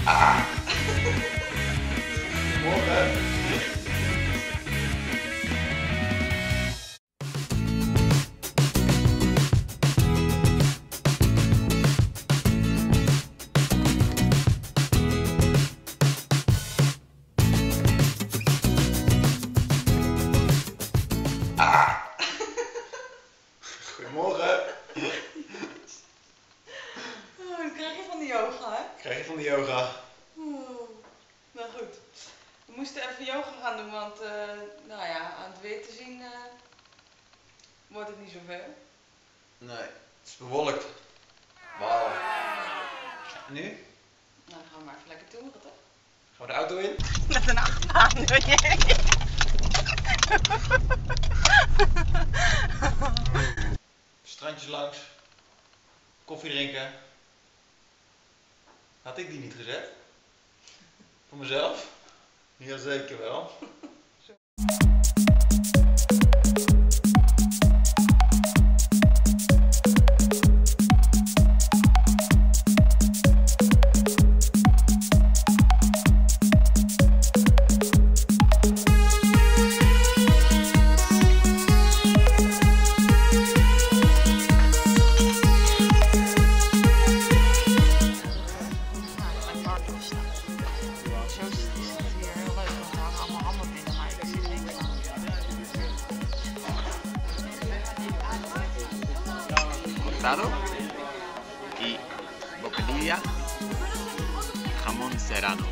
Morgen. Goedemorgen. De yoga? Oeh. Nou goed. We moesten even yoga gaan doen, want eh, nou ja, aan het weer te zien eh, wordt het niet zoveel. Nee, het is bewolkt. Wauw. En nu? Nou, dan gaan we maar even lekker toeren, toch? Gaan we de auto in? Met een achtbaan doe je. Strandjes langs. Koffie drinken. Had ik die niet gezet? Voor mezelf? Jazeker wel. jamón serrano.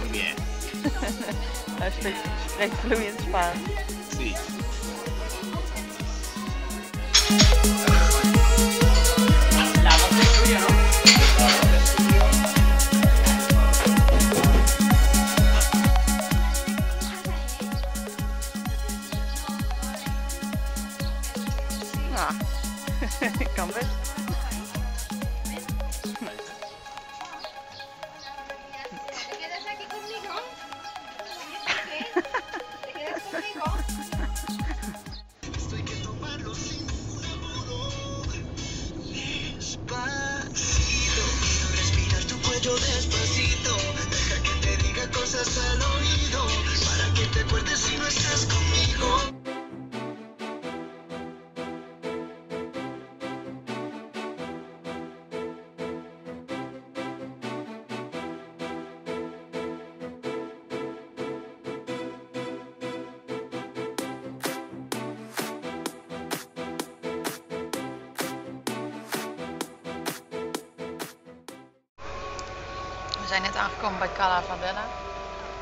Muy bien. Sí. Ah. Come with. We zijn net aangekomen bij Cala Fabella.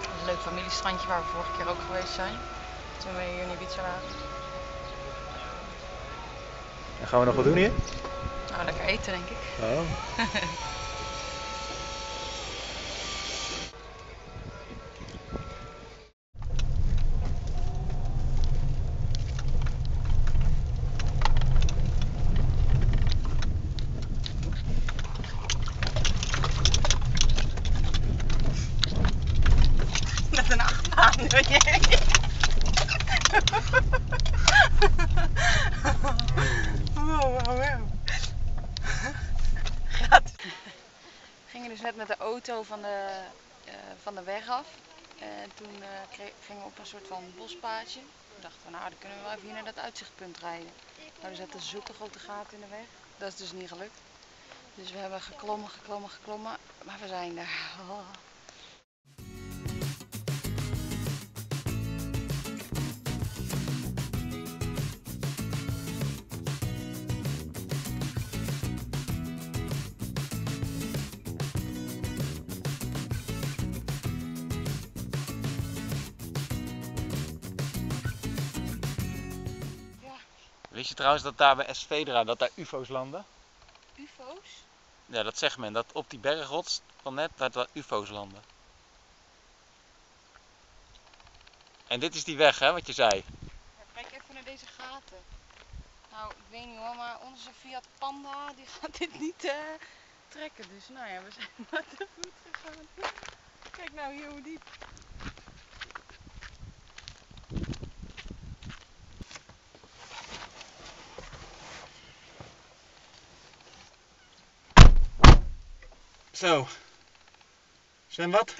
Dat is een leuk familiestrandje waar we vorige keer ook geweest zijn. Toen we hier in Ibiza waren. En gaan we nog wat doen hier? Nou, lekker eten denk ik. Oh. Met een achtbaan doe je. Wow, wow, wow. Gaat. We gingen dus net met de auto van de, eh, van de weg af. En toen eh, gingen we op een soort van bospaadje. Toen dachten we, nou dan kunnen we wel even hier naar dat uitzichtpunt rijden. Nou, er zaten zulke grote gaten in de weg. Dat is dus niet gelukt. Dus we hebben geklommen, geklommen, geklommen. Maar we zijn er. Oh. Wist je trouwens dat daar bij Esvedra, dat daar ufo's landen? UFO's? Ja, dat zegt men. Dat op die bergrots van net, dat daar ufo's landen. En dit is die weg, hè, wat je zei. Ja, kijk even naar deze gaten. Nou, ik weet niet hoor, maar onze Fiat Panda die gaat dit niet eh, trekken. Dus nou ja, we zijn maar te voet gegaan. Kijk nou hier hoe diep. Zo. Zwembad?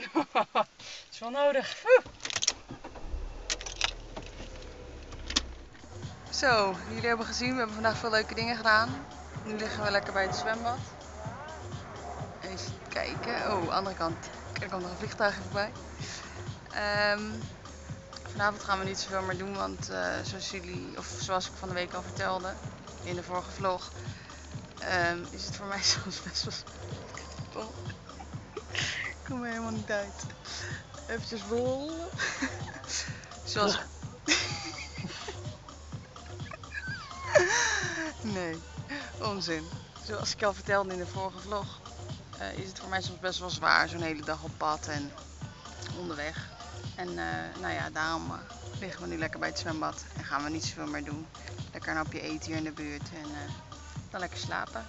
is wel nodig. Zo, jullie hebben gezien, we hebben vandaag veel leuke dingen gedaan. Nu liggen we lekker bij het zwembad. Even kijken. Oh, andere kant. Er komt nog een vliegtuigje voorbij. Ehm, vanavond gaan we niet zoveel meer doen, want eh, zoals jullie, of zoals ik van de week al vertelde in de vorige vlog, ehm, is het voor mij soms best wel. Ik kom er helemaal niet uit. Eventjes rollen. Zoals. Nee, onzin. Zoals ik al vertelde in de vorige vlog, eh, is het voor mij soms best wel zwaar, zo'n hele dag op pad en onderweg. En eh, nou ja, daarom eh, liggen we nu lekker bij het zwembad en gaan we niet zoveel meer doen. Lekker een hapje eten hier in de buurt en dan lekker slapen.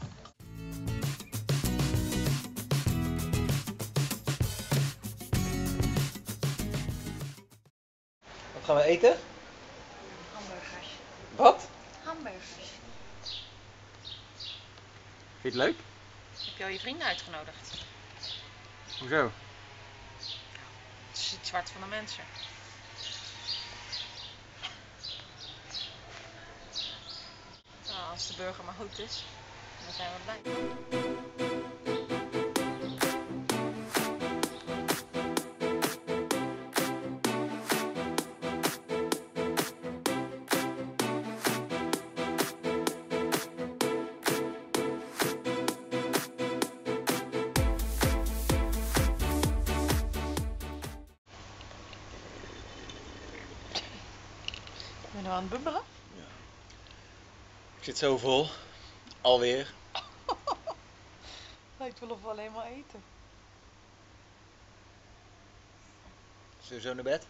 Gaan we eten? Hamburgers. Wat? Hamburgers. Vind je het leuk? Heb je al je vrienden uitgenodigd? Hoezo? Het is het zwart van de mensen. Nou, als de burger maar goed is, dan zijn we blij. Ben je nou aan het bubbelen? Ik zit zo vol. Alweer. Lijkt wel of we alleen maar eten. Zullen we zo naar bed?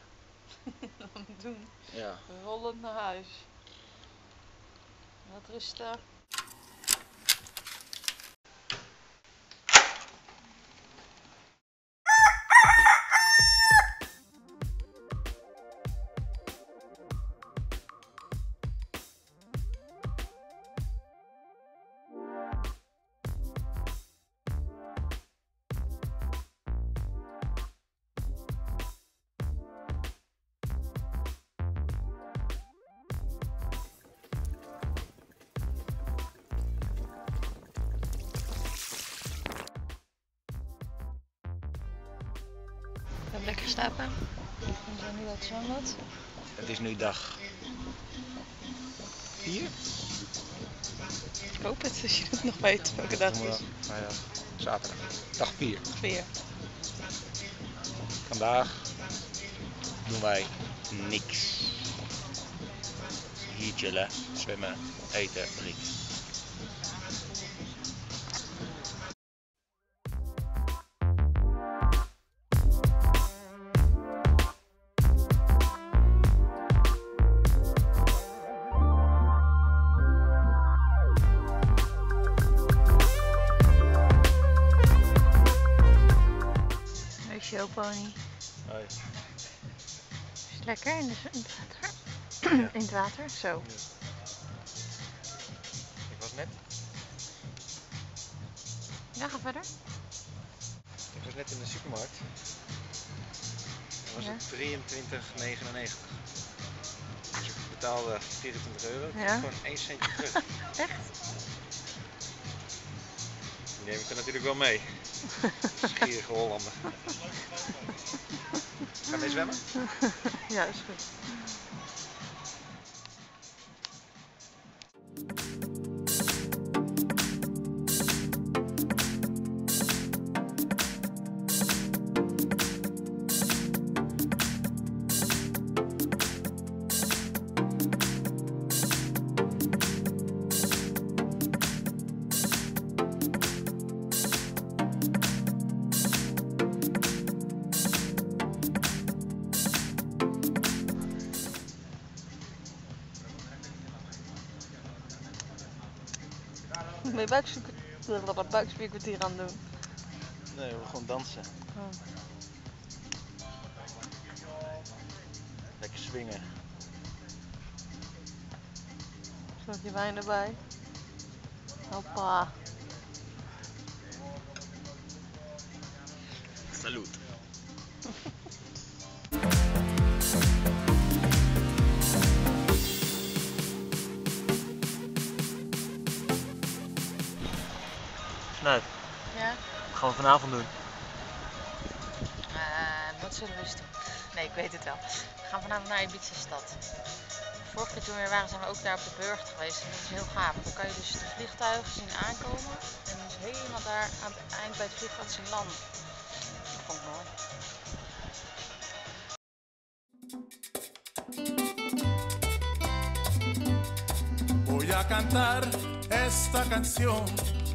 doen. Ja. Rollend naar huis. Wat rusten. Lekker slapen. We zijn nu uit het zwembad. Het is nu dag 4? Ik hoop het, als je het nog weet welke dag het is. Vrijdag, zaterdag. Dag 4. Weer. Vandaag doen wij niks. Hier chillen, zwemmen, eten, drinken. Lekker in, de, in het water? in het water? Zo. Ik was net, Ja, ga verder. ik was net in de supermarkt. Dan was Ja. het 23,99. Dus ik betaalde 24 euro. Ja. gewoon 1 centje terug. Echt? Die neem ik er natuurlijk wel mee. Schierige Hollander. Gaan we zwemmen? Ja, is goed. Buikspierkwartier aan het doen? Nee, we gaan gewoon dansen. Oh. Lekker swingen. Slokje wijn erbij. Hoppa. Salut. vanavond doen? Eh, wat zullen we eens doen? Nee, ik weet het wel. We gaan vanavond naar Ibiza stad. Vorige keer toen we er waren zijn we ook daar op de burcht geweest. En dat is heel gaaf. Dan kan je dus de vliegtuigen zien aankomen. En dus helemaal daar aan het eind bij het vliegveld zien landen. Dat vond ik mooi. Voy a cantar esta canción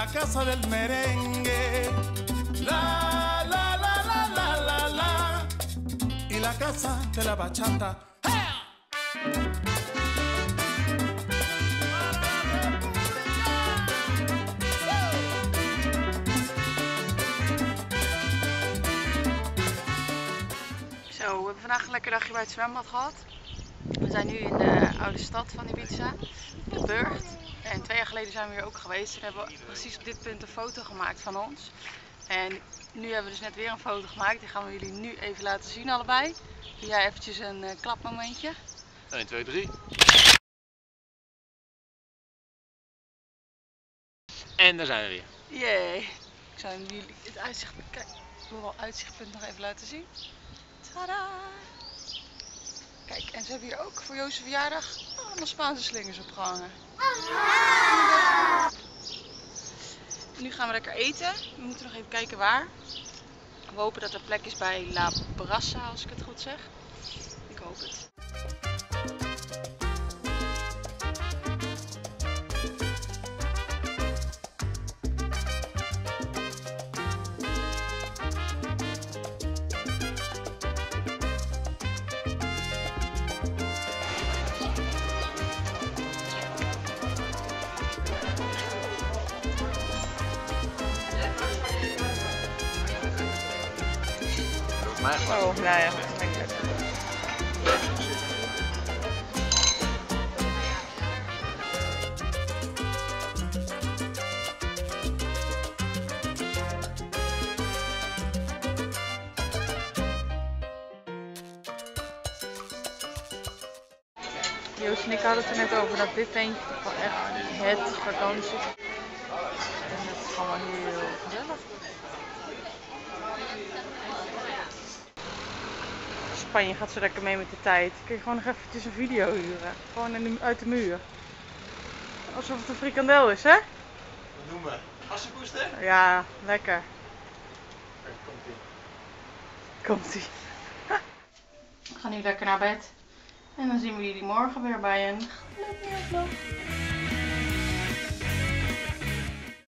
La, casa del merengue. La, la, la, la, la, la, la, y la casa de la bachata. Zo, we hebben vandaag een lekker dagje bij het zwembad gehad. We zijn nu in de oude stad van Ibiza, de Burgt. En twee jaar geleden zijn we hier ook geweest en hebben we precies op dit punt een foto gemaakt van ons. En nu hebben we dus net weer een foto gemaakt, die gaan we jullie nu even laten zien allebei. Doe jij eventjes een eh, klapmomentje. 1, 2, 3. En daar zijn we weer. Yay! Ik zal jullie het uitzicht, kijk, wel uitzichtpunt nog even laten zien. Tada! Kijk, en ze hebben hier ook voor Jozef verjaardag allemaal Spaanse slingers opgehangen. Nu gaan we lekker eten. We moeten nog even kijken waar. We hopen dat er plek is bij La Brassa, als ik het goed zeg. Ik hoop het. Mijn glas. Oh, nou ja, lekker. Joost en ik hadden het er net over dat dit denk ik echt het vakantie. En het is gewoon heel gezellig. Spanje gaat zo lekker mee met de tijd. Kun je gewoon nog eventjes een video huren. Gewoon in de- uit de muur. Alsof het een frikandel is, hè? Noemen. Assenpoester? Ja, lekker. Kijk, komt ie. Komt ie. We gaan nu lekker naar bed. En dan zien we jullie morgen weer bij een gloednieuwe vlog.